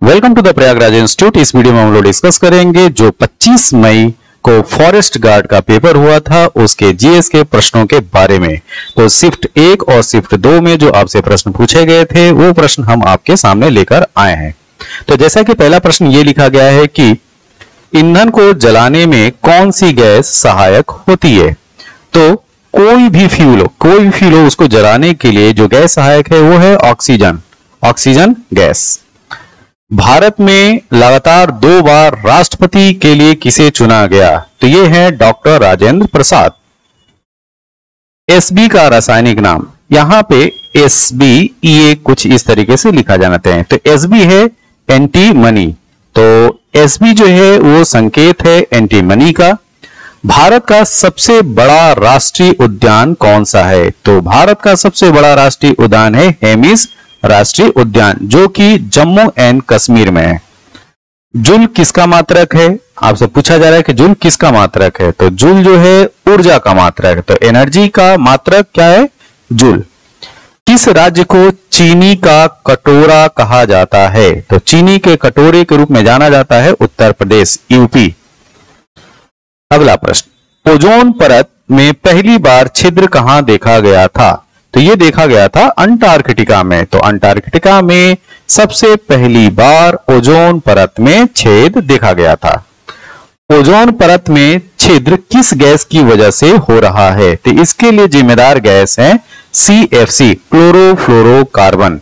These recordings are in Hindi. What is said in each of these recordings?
Welcome to the Prayagraj institute इस वीडियो में हम लोग डिस्कस करेंगे जो 25 मई को फॉरेस्ट गार्ड का पेपर हुआ था, उसके जीएस के प्रश्नों के बारे में। तो शिफ्ट एक और शिफ्ट दो में जो आपसे प्रश्न पूछे गए थे, वो प्रश्न हम आपके सामने लेकर आए हैं। तो जैसा कि पहला प्रश्न ये लिखा गया है कि ईंधन को जलाने में कौन सी गैस सहायक होती है? तो कोई भी फ्यूल हो कोई भी फ्यूल उसको जलाने के लिए जो गैस सहायक है, वो है ऑक्सीजन ऑक्सीजन गैस। भारत में लगातार दो बार राष्ट्रपति के लिए किसे चुना गया? तो ये है डॉक्टर राजेंद्र प्रसाद। एसबी का रासायनिक नाम। यहाँ पे एस बी ये कुछ इस तरीके से लिखा जाना चाहिए तो एस बी है एंटी मनी तो एस बी जो है, वो संकेत है एंटी मनी का। भारत का सबसे बड़ा राष्ट्रीय उद्यान कौन सा है? तो भारत का सबसे बड़ा राष्ट्रीय उद्यान है हेमिस। राष्ट्रीय उद्यान, जो कि जम्मू एंड कश्मीर में है। जुल किसका मात्रक है? आपसे पूछा जा रहा है कि जुल किसका मात्रक है? तो जुल जो है, ऊर्जा का मात्रक है। तो एनर्जी का मात्रक क्या है? जुल। किस राज्य को चीनी का कटोरा कहा जाता है? तो चीनी के कटोरे के रूप में जाना जाता है उत्तर प्रदेश यूपी अगला प्रश्न। ओजोन परत में पहली बार छिद्र कहाँ देखा गया था? तो ये देखा गया था अंटार्कटिका में। तो अंटार्कटिका में सबसे पहली बार ओजोन परत में छेद देखा गया था। ओजोन परत में छिद्र किस गैस की वजह से हो रहा है? तो इसके लिए जिम्मेदार गैस है C F C chlorofluorocarbon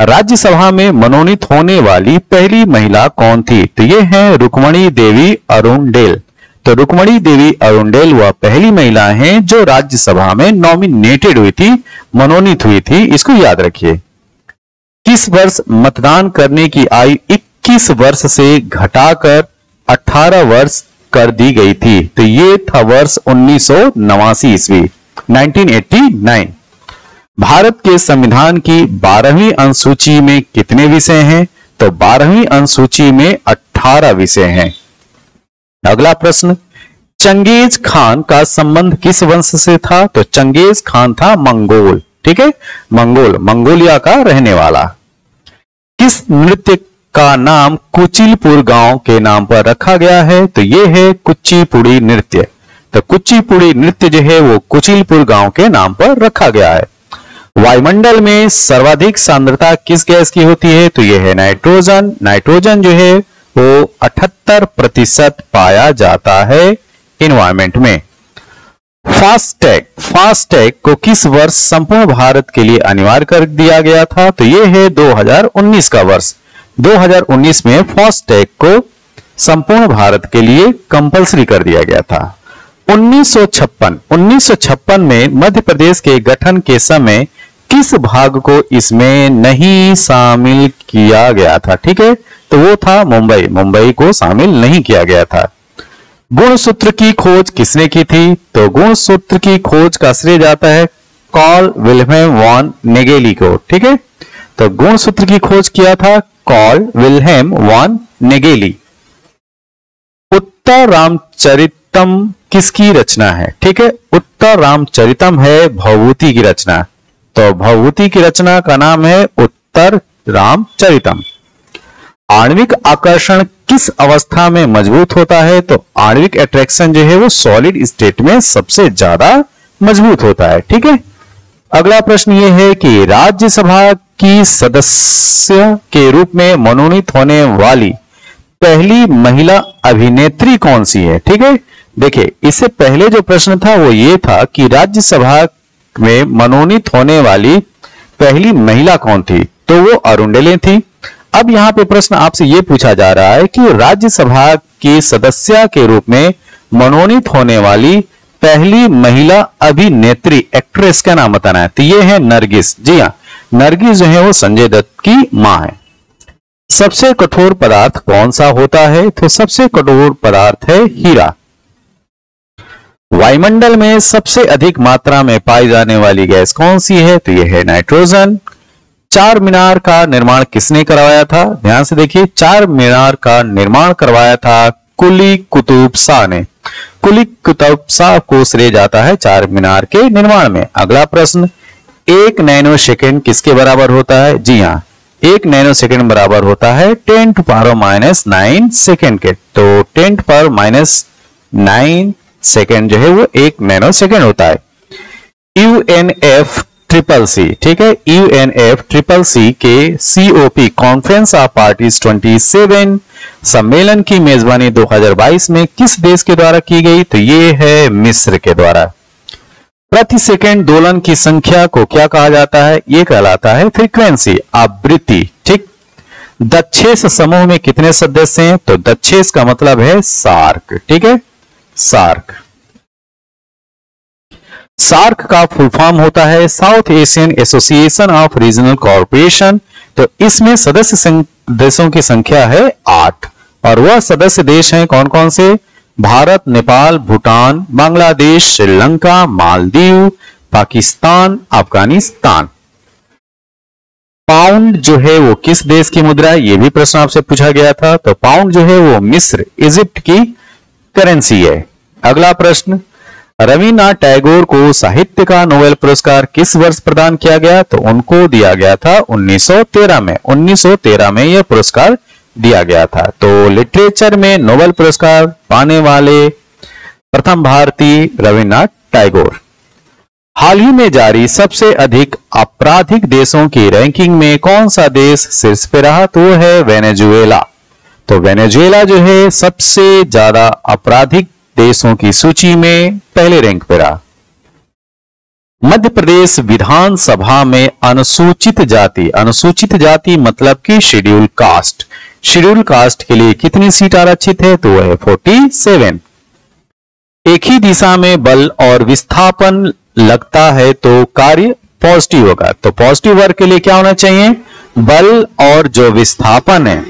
Rajya Sabha में मनोनीत होने वाली पहली महिला कौन थी? तो ये है रुक्मणी देवी अरुणडेल तो रुक्मणी देवी अरुणडेल वह पहली महिला हैं जो राज्यसभा में नॉमिनेटेड हुई थी, मनोनीत हुई थी, इसको याद रखिए। किस वर्ष मतदान करने की आयु 21 वर्ष से घटाकर 18 वर्ष कर दी गई थी। तो ये था वर्ष उन्नीस ईस्वी 1989 भारत के संविधान की बारहवीं अनुसूची में कितने विषय हैं? तो बारहवीं अनुसूची में 18 विषय हैं। अगला प्रश्न, चंगेज खान का संबंध किस वंश से था? तो चंगेज खान था मंगोल, ठीक है? मंगोल, मंगोलिया का रहने वाला। किस नृत्य का नाम कुचिलपुर गाँव के नाम पर रखा गया है? तो यह है कुचिपुड़ी नृत्य। तो कुचिपुड़ी नृत्य जो है, वो कुचिलपुर गाँव के नाम पर रखा गया है। वायुमंडल में सर्वाधिक सांद्रता किस गैस की होती है? तो यह है नाइट्रोजन। नाइट्रोजन जो है वो 78 प्रतिशत पाया जाता है इन्वायरमेंट में। फास्टैग फास्टैग को किस वर्ष संपूर्ण भारत के लिए अनिवार्य कर दिया गया था? तो ये है 2019 का वर्ष। 2019 में फास्टैग को संपूर्ण भारत के लिए कंपलसरी कर दिया गया था। 1956 1956 में मध्य प्रदेश के गठन के समय किस भाग को इसमें नहीं शामिल किया गया था, ठीक है? तो वो था मुंबई। मुंबई को शामिल नहीं किया गया था। गुण सूत्र की खोज किसने की थी? तो गुण सूत्र की खोज का श्रेय जाता है कॉल विल्हेम वॉन नेगेली को, ठीक है? तो गुण सूत्र की खोज किया था Karl Wilhelm von Nageli. Uttar Ramcharitam किसकी रचना है, ठीक है? उत्तर रामचरितम है भवभूति की रचना। तो भवभूति की रचना का नाम है उत्तर रामचरितम। आणविक आकर्षण किस अवस्था में मज़बूत होता है? तो आणविक अट्रैक्शन जो है वो सॉलिड स्टेट में सबसे ज़्यादा मज़बूत होता है, ठीक है? अगला प्रश्न ये है कि राज्यसभा की सदस्य के रूप में मनोनीत होने वाली पहली महिला अभिनेत्री कौन सी है, ठीक है? देखिए, इससे पहले जो प्रश्न था वो ये था कि राज्यसभा में मनोनीत होने वाली पहली महिला कौन थी? तो वो अरुणडेले थी। अब यहाँ पे प्रश्न आपसे ये पूछा जा रहा है कि राज्यसभा की सदस्य के रूप में मनोनीत होने वाली पहली महिला अभिनेत्री एक्ट्रेस का नाम बताना है। तो ये है नरगिस। जी हाँ नरगिस जो है वो संजय दत्त की माँ है। सबसे कठोर पदार्थ कौन सा होता है? तो सबसे कठोर पदार्थ है हीरा। वायुमंडल में सबसे अधिक मात्रा में पाई जाने वाली गैस कौन सी है? तो यह है नाइट्रोजन। चार मीनार का निर्माण किसने करवाया था? ध्यान से देखिए, चार मीनार का निर्माण करवाया था कुली कुतुब शाह ने। कुली कुतुब शाह को श्रेय जाता है चार मीनार के निर्माण में। अगला प्रश्न, एक नैनो सेकेंड किसके बराबर होता है? जी हाँ एक नैनो सेकेंड बराबर होता है ten to power minus nine second के। तो ten to power minus nine second जो है वो एक नैनो सेकेंड होता है। U N F triple C ठीक है? U N F triple C के सीओपी कॉन्फ्रेंस ऑफ़ पार्टीज़ 27 सम्मेलन की मेजबानी 2022 में किस देश के द्वारा की गई? तो ये है मिस्र के द्वारा। प्रति सेकेंड दोलन की संख्या को क्या कहा जाता है? ये कहलाता है फ्रीक्वेंसी आवृत्ति, ठीक? दक्षेश समूह में कितने सदस्य हैं? तो दक्षेश का मतलब है सार्क, ठीक है? सार्क। सार्क का फुल फॉर्म होता है South Asian Association of Regional Corporation. तो इसमें सदस्य देशों की संख्या है आठ। और वह सदस्य देश हैं कौन कौन से? भारत, नेपाल, भूटान, बांग्लादेश, श्रीलंका, मालदीव, पाकिस्तान, अफ़गानिस्तान। पाउंड जो है वो किस देश की मुद्रा? है ये भी प्रश्न आपसे पूछा गया था। तो पाउंड जो है वो मिस्र, इजिप्ट की करेंसी है। अगला प्रश्न रविन्द्रनाथ टैगोर को साहित्य का नोबेल पुरस्कार किस वर्ष प्रदान किया गया? तो उनको दिया गया था 1913 में। 1913 में यह पुरस्कार दिया गया था। तो लिटरेचर में नोबेल पुरस्कार पाने वाले प्रथम भारतीय रविन्द्रनाथ टैगोर। हाल ही में जारी सबसे अधिक आपराधिक देशों की रैंकिंग में कौन सा देश शीर्ष पे रहा? तो है वेनेजुएला। तो वेनेजुएला जो है सबसे ज़्यादा आपराधिक देशों की सूची में पहले रैंक पर रहा मध्य प्रदेश विधानसभा में अनुसूचित जाति अनुसूचित जाति मतलब कि शेड्यूल कास्ट शेड्यूल कास्ट के लिए कितनी सीट आरक्षित है? तो वह है फोर्टी सेवन एक ही दिशा में बल और विस्थापन लगता है तो कार्य पॉजिटिव होगा। तो पॉजिटिव वर्ग के लिए क्या होना चाहिए? बल और जो विस्थापन है,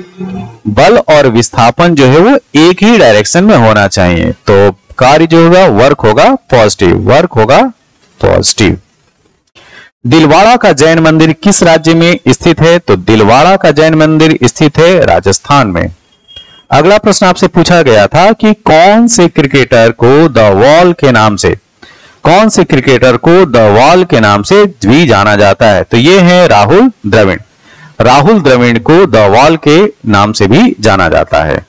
बल और विस्थापन जो है वो एक ही डायरेक्शन में होना चाहिए। तो कार्य जो होगा वर्क होगा पॉजिटिव वर्क होगा पॉजिटिव दिलवाड़ा का जैन मंदिर किस राज्य में स्थित है? तो दिलवाड़ा का जैन मंदिर स्थित है राजस्थान में। अगला प्रश्न आपसे पूछा गया था कि कौन से क्रिकेटर को द वॉल के नाम से, कौन से क्रिकेटर को द वॉल के नाम से भी जाना जाता है? तो ये है राहुल द्रविड़। राहुल द्रविड़ को द वॉल के नाम से भी जाना जाता है।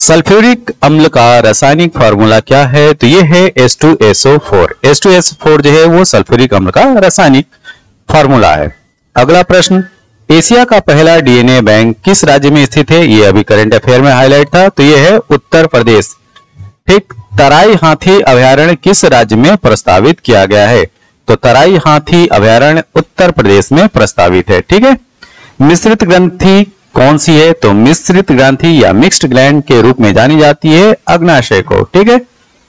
सल्फ्यूरिक अम्ल का रासायनिक फार्मूला क्या है? तो ये है H2SO4 H2SO4 जो है, वो सल्फ्यूरिक अम्ल का रासायनिक फार्मूला है। अगला प्रश्न, एशिया का पहला डीएनए बैंक किस राज्य में स्थित है? ये अभी करंट अफेयर में हाईलाइट था तो ये है उत्तर प्रदेश। ठीक, तराई हाथी अभ्यारण्य किस राज्य में प्रस्तावित किया गया है? तो तराई हाथी अभ्यारण्य उत्तर प्रदेश में प्रस्तावित है, ठीक है? मिश्रित ग्रंथि कौन सी है? तो मिश्रित ग्रंथि या मिक्स्ड ग्लैंड के रूप में जानी जाती है अग्नाशय को, ठीक है?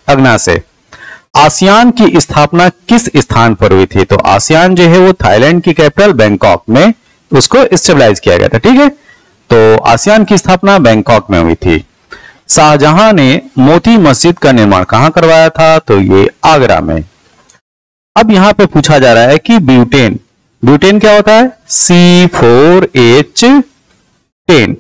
अग्नाशय। आसियान की स्थापना किस स्थान पर हुई थी? तो आसियान जो है वो थाईलैंड की कैपिटल बैंकॉक में उसको स्टेबलाइज किया गया था, ठीक है? तो आसियान की स्थापना बैंकॉक में हुई थी। शाहजहां ने मोती मस्जिद का निर्माण कहाँ करवाया था? तो ये आगरा में। अब यहाँ पे पूछा जा रहा है कि ब्यूटेन ब्यूटेन क्या होता है? सी फोर एच टेन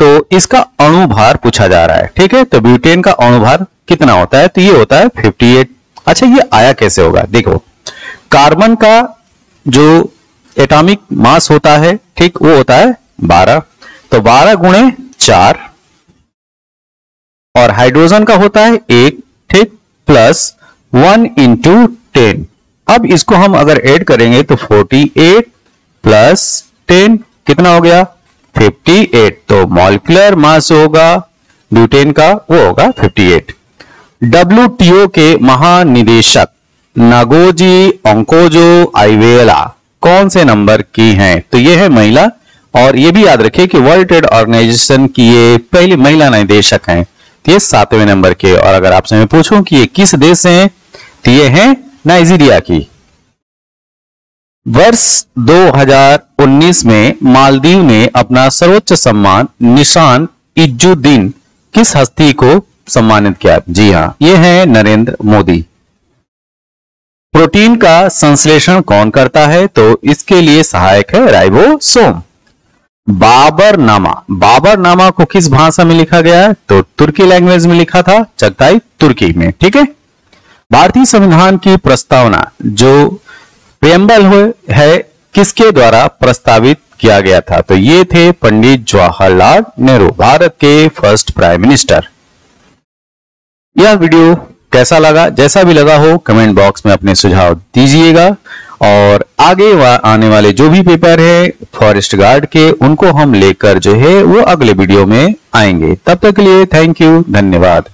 तो इसका अणुभार पूछा जा रहा है, ठीक है? तो ब्यूटेन का अणुभार कितना होता है? तो ये होता है 58 अच्छा ये आया कैसे होगा? देखो, कार्बन का जो एटॉमिक मास होता है, ठीक, वो होता है 12 तो 12 गुणे चार, और हाइड्रोजन का होता है एक, ठीक प्लस वन इंटू टेन अब इसको हम अगर ऐड करेंगे तो 48 प्लस टेन कितना हो गया? 58 तो मॉलिकुलर मास होगा ब्यूटेन का, वो होगा 58 डब्ल्यू के महानिदेशक नागोजी ओंकोजो आईवेला कौन से नंबर की हैं? तो ये है महिला, और ये भी याद रखिए कि वर्ल्ड ट्रेड ऑर्गेनाइजेशन की ये पहली महिला निदेशक हैं। तो ये सातवें नंबर के, और अगर आपसे मैं पूछूँ कि ये किस देश से हैं तो ये है नाइजीरिया की। वर्ष 2019 में मालदीव ने अपना सर्वोच्च सम्मान, निशान इज्जुद्दीन किस हस्ती को सम्मानित किया? जी हाँ ये है नरेंद्र मोदी। प्रोटीन का संश्लेषण कौन करता है? तो इसके लिए सहायक है राइबोसोम बाबर नामा बाबर नामा को किस भाषा में लिखा गया? है तो तुर्की लैंग्वेज में लिखा था, चगताई तुर्की में। ठीक है? भारतीय संविधान की प्रस्तावना जो प्रियम्बल है किसके द्वारा प्रस्तावित किया गया था? तो ये थे पंडित जवाहरलाल नेहरू भारत के फ़र्स्ट प्राइम मिनिस्टर। यह वीडियो कैसा लगा? जैसा भी लगा हो कमेंट बॉक्स में अपने सुझाव दीजिएगा। और आगे वा, आने वाले जो भी पेपर है फॉरेस्ट गार्ड के उनको हम लेकर जो है वो अगले वीडियो में आएँगे। तब तक के लिए थैंक यू धन्यवाद।